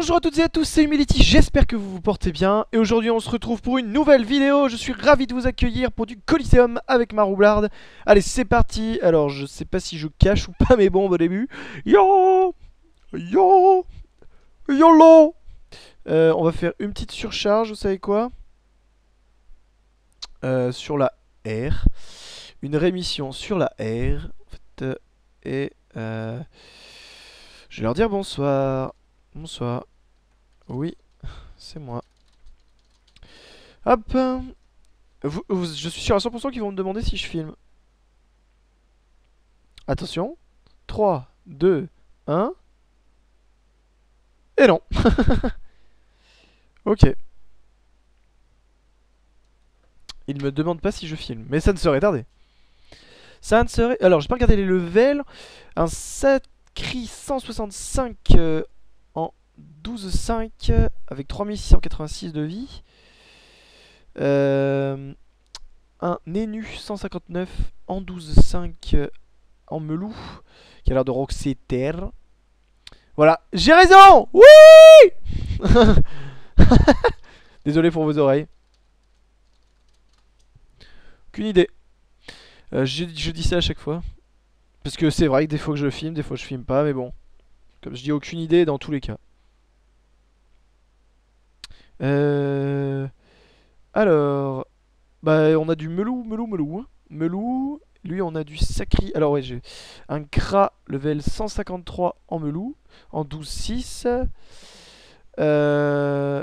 Bonjour à toutes et à tous, c'est Humility, j'espère que vous vous portez bien. Et aujourd'hui on se retrouve pour une nouvelle vidéo. Je suis ravi de vous accueillir pour du Coliseum avec ma roublarde. Allez c'est parti. Alors je sais pas si je cache ou pas mes bombes au début. Yo! Yo! YOLO! Euh, On va faire une petite surcharge, vous savez quoi? Euh, Sur la R. Une rémission sur la R. Euh, Et je vais leur dire bonsoir. Bonsoir. Oui, c'est moi. Hop Je suis sûr à 100% qu'ils vont me demander si je filme. Attention. 3, 2, 1. Et non. ok. Ils me demandent pas si je filme. Mais ça ne serait tardé. Ça ne serait... Alors, j'ai pas regardé les levels. Un sacré 165 euh, 12,5 avec 3686 de vie. Euh, un Nénu 159 en 12,5 euh, en melou qui a l'air de roxer terre. Voilà, j'ai raison Oui Désolé pour vos oreilles. Aucune idée. Euh, je, je dis ça à chaque fois. Parce que c'est vrai que des fois que je filme, des fois je filme pas, mais bon. Comme je dis, aucune idée dans tous les cas. Euh... Alors... Bah on a du melou, melou, melou. hein. Melou. Lui on a du sacri. Alors ouais j'ai un Kra level 153 en melou. En 12-6. Euh...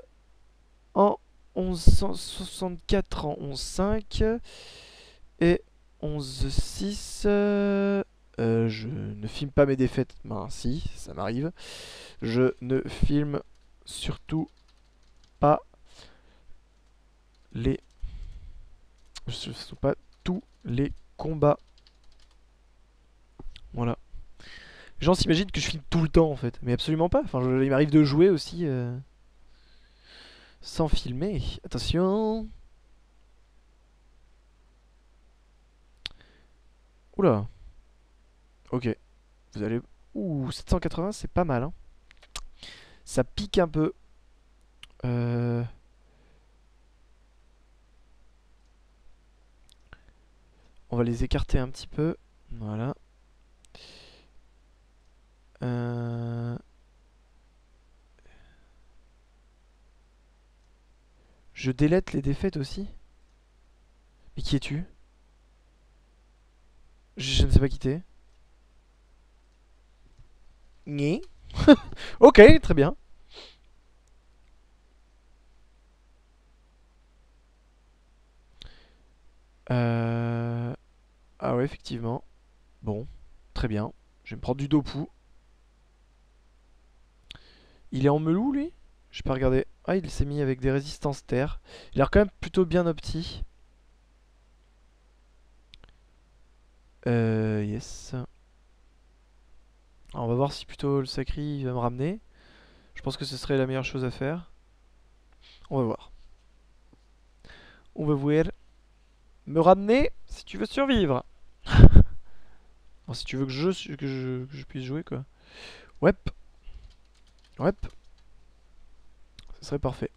En 1164 en 11-5. Et 11-6. euh, je ne filme pas mes défaites. Ben si, ça m'arrive. Je ne filme surtout pas les ce sont pas tous les combats. Voilà. Les gens s'imaginent que je filme tout le temps en fait mais absolument pas. Enfin il m'arrive de jouer aussi euh, sans filmer. Attention. Oula. Ok. Vous allez ouh 780 c'est pas mal hein. ça pique un peu euh... On va les écarter un petit peu. Voilà. Euh, Je délète les défaites aussi. Mais qui es-tu? Je, je ne sais pas qui t'es. Ni. ok, très bien. Euh... Ah ouais, effectivement. Bon, très bien. Je vais me prendre du dopu. Il est en melou, lui? Je peux regarder. Ah, il s'est mis avec des résistances terre. Il a l'air quand même plutôt bien opti. Euh, yes. Alors, on va voir si plutôt le sacri va me ramener. Je pense que ce serait la meilleure chose à faire. On va voir. On va voir. Me ramener si tu veux survivre. Si tu veux que je, puisse jouer quoi. Ouais. Ouais. Ce serait parfait.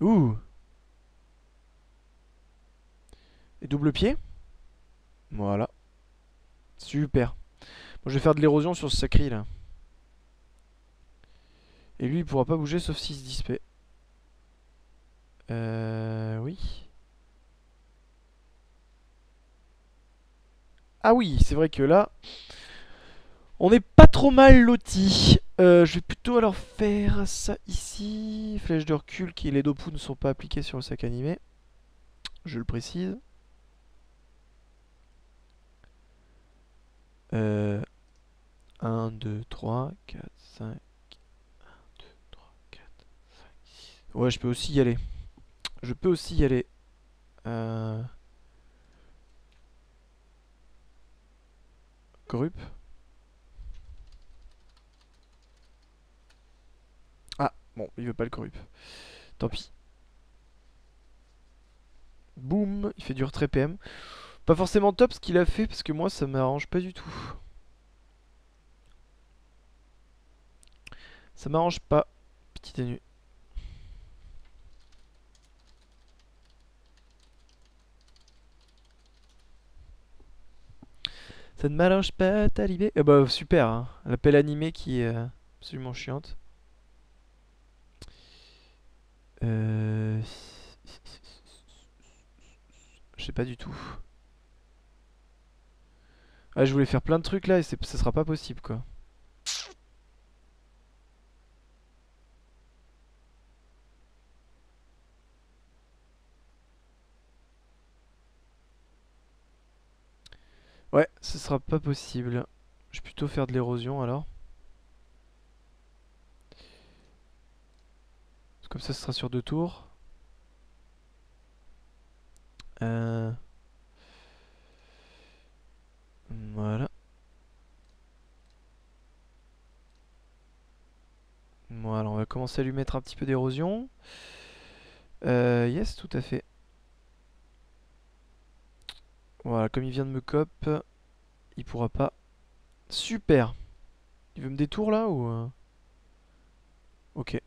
Ouh. Et double pied? Voilà. Super. Bon, je vais faire de l'érosion sur ce sacri là. Et lui il pourra pas bouger sauf s'il se dispait. Euh... Oui. Ah oui, c'est vrai que là, on n'est pas trop mal loti. Euh, je vais plutôt alors faire ça ici. Flèche de recul, qui les dopus ne sont pas appliqués sur le sac animé. Je le précise. Euh, 1, 2, 3, 4, 5. 1, 2, 3, 4, 5, 6. Ouais, je peux aussi y aller. Je peux aussi y aller. Euh... Corrup. Ah, bon, il veut pas le corrup. Tant pis. Boum, il fait du retrait PM. Pas forcément top ce qu'il a fait parce que moi ça m'arrange pas du tout. Ça m'arrange pas. Petite nuit. Ça ne m'arrange pas, talibé. Eh bah super, hein. l'appel animé qui est euh, absolument chiante. Euh... Je sais pas du tout. Ah, je voulais faire plein de trucs là et ça sera pas possible quoi. Ouais, ce sera pas possible. Je vais plutôt faire de l'érosion alors. Comme ça, ce sera sur deux tours. Euh... Voilà. Voilà, on va commencer à lui mettre un petit peu d'érosion. Euh, yes, tout à fait. Voilà, comme il vient de me cop, il pourra pas. Super Il veut me détour là ou... Euh? Ok.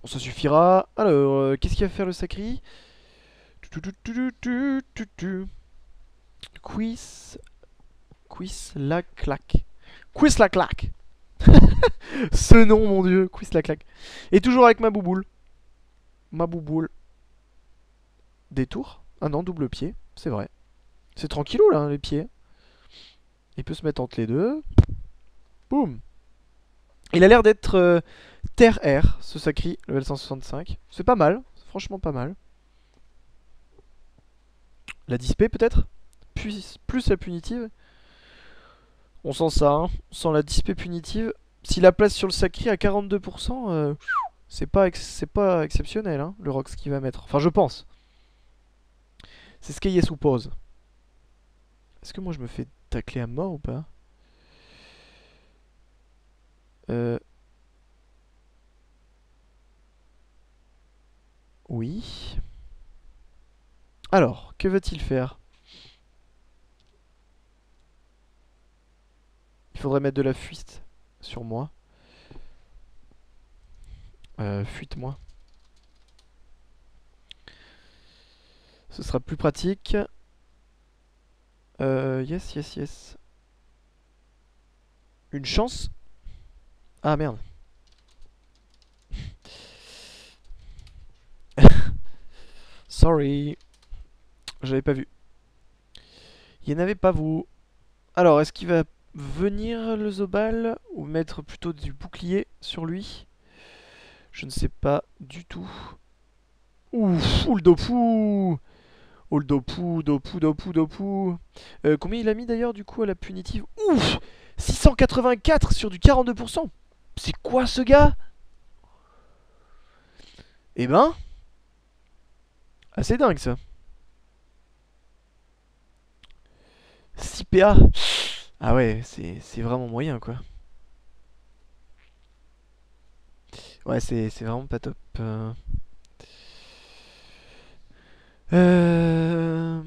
Bon, ça suffira. Alors, euh, qu'est-ce qu'il va faire le sacri? Quiz... Quiz la claque. Quiz la claque Ce nom, mon dieu, Quiz la claque. Et toujours avec ma bouboule. Ma bouboule. Détour ah non, double pied, c'est vrai. C'est tranquillou là, les pieds. Il peut se mettre entre les deux. Boum Il a l'air d'être euh, terre-air, ce sacri, level 165. C'est pas mal, franchement pas mal. La dispé peut-être? Plus, plus la punitive. On sent ça, hein. on sent la dispé punitive. Si la place sur le sacri à 42%, euh, c'est pas, pas exceptionnel, hein, le rox qu'il va mettre. Enfin, je pense. C'est ce qu'il y suppose. Est-ce que moi je me fais tacler à mort ou pas? Euh... Oui. Alors, que veut-il faire? Il faudrait mettre de la fuite sur moi. Euh, fuite-moi. Ce sera plus pratique. Euh, yes, yes, yes. Une chance? Ah merde. Sorry. J'avais pas vu. Il n'y en avait pas vous. Alors, est-ce qu'il va venir le Zobal ou mettre plutôt du bouclier sur lui? Je ne sais pas du tout. Ouf, le dopou Oh le dopou, dopou, dopou, dopou. Euh, combien il a mis d'ailleurs du coup à la punitive? Ouf 684 sur du 42%. C'est quoi ce gars? Eh ben... Assez dingue ça. 6 PA. Ah ouais, c'est vraiment moyen quoi. Ouais, c'est vraiment pas top. Euh. Euh...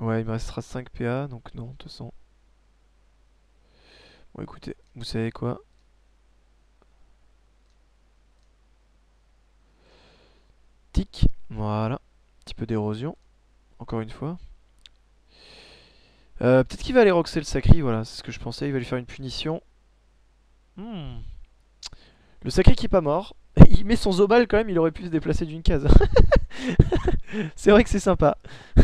Ouais, il me restera 5 PA, donc non, 200. Bon, écoutez, vous savez quoi? Tic, voilà. Un petit peu d'érosion, encore une fois. Euh, Peut-être qu'il va aller roxer le sacri, voilà, c'est ce que je pensais, il va lui faire une punition. Hmm. Le sacré qui est pas mort. Il met son Zobal quand même, il aurait pu se déplacer d'une case. c'est vrai que c'est sympa.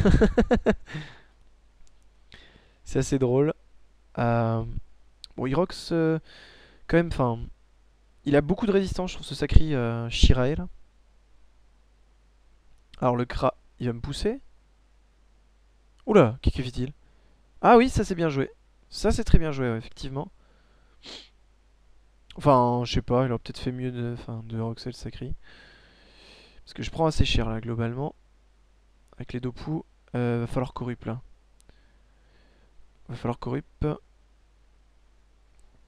c'est assez drôle. Euh, bon, Irox, euh, quand même, enfin... Il a beaucoup de résistance, je trouve, ce sacré euh, Alors, le Kra, il va me pousser. Oula, qu'est-ce qu'il fait-il? Ah oui, ça c'est bien joué. Ça c'est très bien joué, effectivement. Enfin, je sais pas, il aurait peut-être fait mieux de, enfin, de Roxel Sacri. Parce que je prends assez cher là, globalement. Avec les dopous, euh, va falloir corrup là. Va falloir corrup.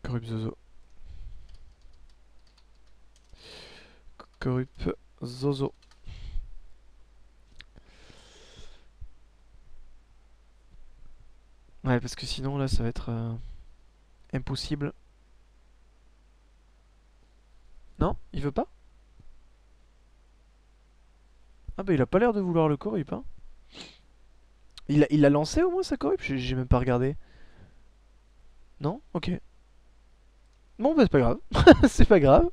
Corrup Zozo. Corrup Zozo. Ouais, parce que sinon, là, ça va être euh, impossible. Non Il veut pas Ah bah il a pas l'air de vouloir le corrup, hein. Il a, lancé au moins sa corrup J'ai même pas regardé. Non? Ok. Bon bah c'est pas grave. c'est pas grave.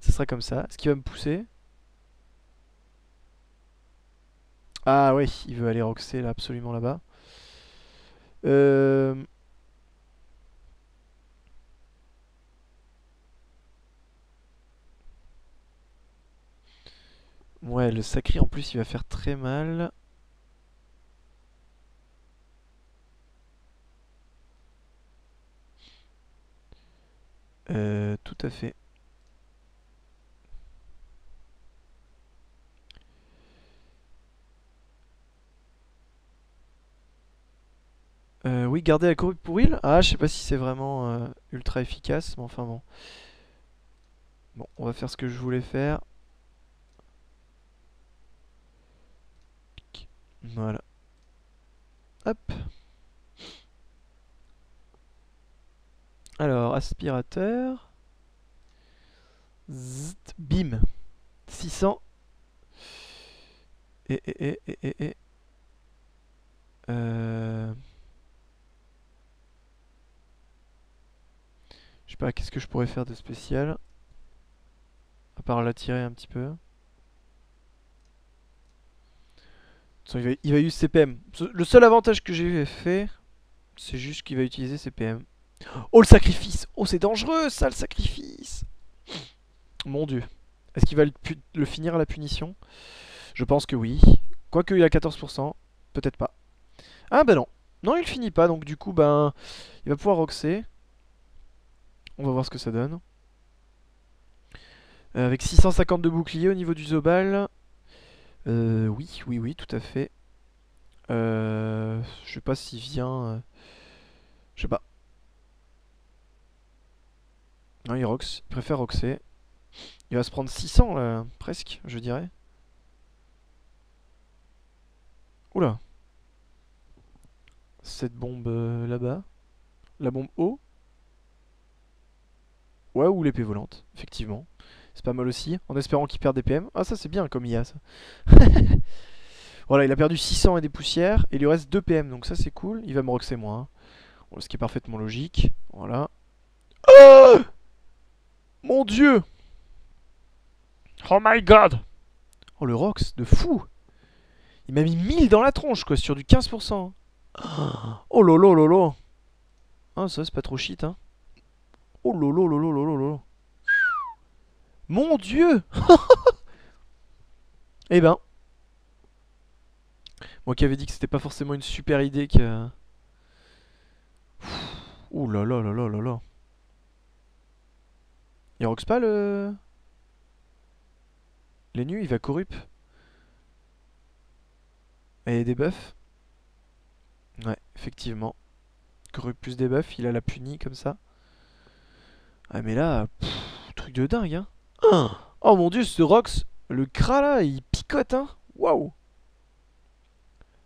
Ce sera comme ça. Est-ce qu'il va me pousser Ah oui, il veut aller roxer là, absolument là-bas. Euh... Ouais, le sacré en plus il va faire très mal. Euh, tout à fait. Euh, oui, garder la corrupte pour il Ah, je sais pas si c'est vraiment euh, ultra efficace, mais enfin bon. Bon, on va faire ce que je voulais faire. Voilà. Hop. Alors, aspirateur. Zzt, bim. 600. Et, et, et, et, et, et. Euh... Je sais pas, qu'est-ce que je pourrais faire de spécial? À part l'attirer un petit peu. Il va, il va utiliser CPM. Le seul avantage que j'ai fait, c'est juste qu'il va utiliser CPM. Oh le sacrifice Oh c'est dangereux ça le sacrifice Mon dieu. Est-ce qu'il va le, finir à la punition? Je pense que oui. Quoique il a 14%, peut-être pas. Ah bah non. Non il finit pas donc du coup ben il va pouvoir roxer. On va voir ce que ça donne. Euh, avec 650 de bouclier au niveau du Zobal. Euh, oui, oui, oui, tout à fait. Euh, je sais pas s'il vient... Euh, je sais pas. Non, il rox. Il préfère roxer. Il va se prendre 600 là, presque, je dirais. Oula. Cette bombe euh, là-bas. La bombe haut. Ouais, ou l'épée volante, effectivement. C'est pas mal aussi, en espérant qu'il perde des PM. Ah, ça c'est bien comme IA, ça. voilà, il a perdu 600 et des poussières, et il lui reste 2 PM, donc ça c'est cool. Il va me roxer moi. Hein. ce qui est parfaitement logique. Voilà. Oh Mon dieu Oh my god Oh le rox, de fou Il m'a mis 1000 dans la tronche, quoi, sur du 15%. Oh lolo lolo Ah, ça c'est pas trop shit, hein. Oh lolo lolo lolo lolo mon dieu Eh ben. Moi qui avais dit que c'était pas forcément une super idée que... Ouh là là là là là là. Il rox pas le... Les nuits, il va corrup. Et des buffs? Ouais, effectivement. Corrup plus des buffs, il a la punie comme ça. Ah mais là, truc de dingue hein. Oh mon dieu, ce Rox, le Kra là, il picote, hein Waouh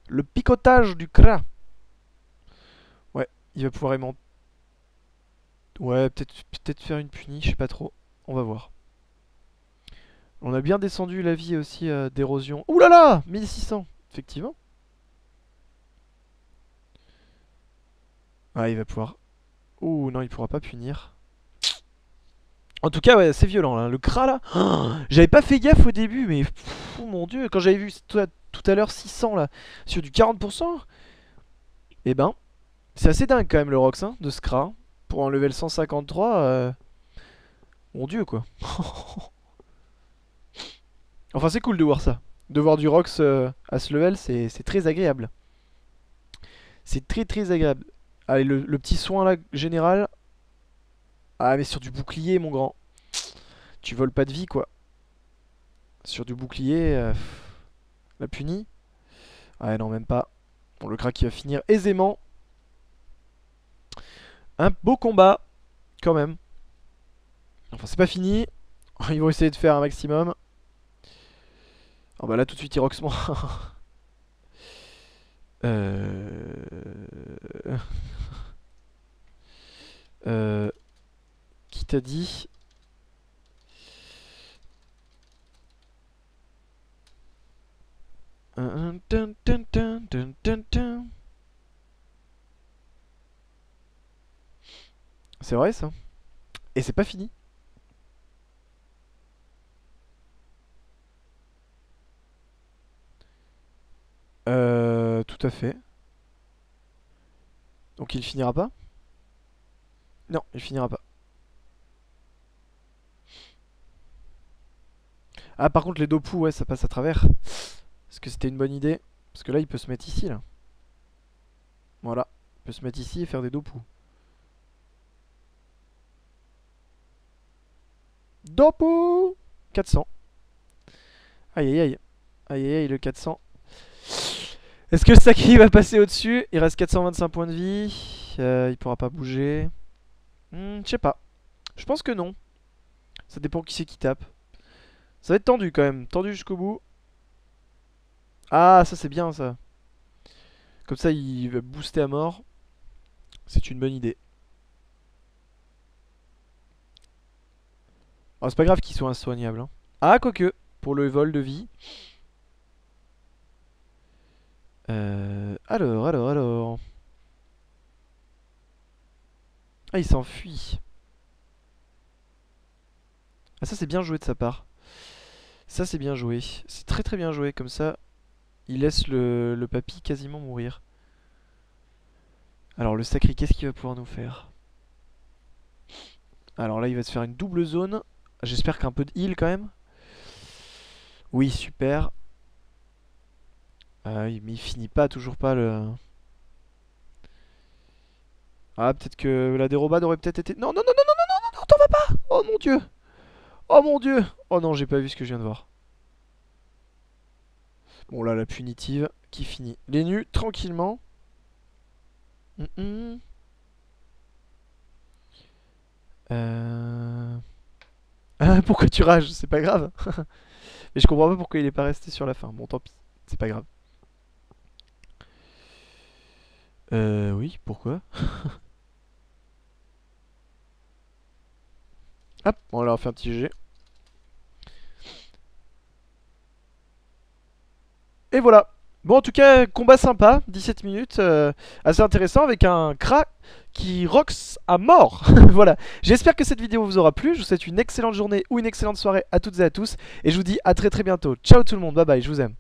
Le picotage du Kra. Ouais, il va pouvoir aimer... Ouais, peut-être peut faire une punie, je sais pas trop. On va voir. On a bien descendu la vie aussi euh, d'érosion. Ouh là là 1600, effectivement. Ah, il va pouvoir... Ouh, non, il pourra pas punir. En tout cas, ouais, c'est violent là. Le Kra là. j'avais pas fait gaffe au début, mais. Mon dieu, quand j'avais vu tout à, l'heure 600 là, sur du 40%, eh ben. C'est assez dingue quand même le Rox hein, de ce Kra. Pour un level 153. Euh, mon dieu quoi. enfin, c'est cool de voir ça. De voir du Rox euh, à ce level, c'est très agréable. C'est très très agréable. Allez, le petit soin là, général, ah mais sur du bouclier mon grand. Tu voles pas de vie quoi. Sur du bouclier, euh, la punie. Ah non même pas. Bon le crack il va finir aisément. Un beau combat quand même. Enfin c'est pas fini. Ils vont essayer de faire un maximum. Oh bah là tout de suite il roxman. euh... euh qui t'a dit. C'est vrai ça. Et c'est pas fini. Euh, tout à fait. Donc il finira pas? Non, il finira pas. Ah par contre les dopous ouais ça passe à travers. Est-ce que c'était une bonne idée? Parce que là il peut se mettre ici là. Voilà. Il peut se mettre ici et faire des dopous. Dopou 400. Aïe aïe aïe. Aïe aïe aïe le 400. Est-ce que le Sakri va passer au-dessus? Il reste 425 points de vie. Euh, il pourra pas bouger. Hmm, je sais pas. Je pense que non. Ça dépend qui c'est qui tape. Ça va être tendu quand même. Tendu jusqu'au bout. Ah, ça c'est bien ça. Comme ça, il va booster à mort. C'est une bonne idée. Oh, c'est pas grave qu'il soit insoignable. Hein. Ah, quoique. Pour le vol de vie. Euh, alors, alors, alors. Ah, il s'enfuit. Ah, ça c'est bien joué de sa part. Ça c'est bien joué. C'est très très bien joué. Comme ça, il laisse le, le papy quasiment mourir. Alors, le sacré, qu'est-ce qu'il va pouvoir nous faire? Alors là, il va se faire une double zone. J'espère qu'un peu de heal quand même. Oui, super. Ah mais il finit pas, toujours pas le... Ah, peut-être que la dérobade aurait peut-être été... Non, non, non, non, non, non, non, non, t'en vas pas Oh mon dieu Oh mon dieu Oh non, j'ai pas vu ce que je viens de voir. Bon, là, la punitive qui finit. Les nus, tranquillement. Euh... Ah, pourquoi tu rages? C'est pas grave. Mais je comprends pas pourquoi il est pas resté sur la fin. Bon, tant pis. C'est pas grave. Euh, oui, pourquoi? Hop, on leur fait un petit GG. Et voilà. Bon, en tout cas, combat sympa, 17 minutes, euh, assez intéressant, avec un crack qui rocks à mort. voilà, j'espère que cette vidéo vous aura plu, je vous souhaite une excellente journée ou une excellente soirée à toutes et à tous, et je vous dis à très très bientôt. Ciao tout le monde, bye bye, je vous aime.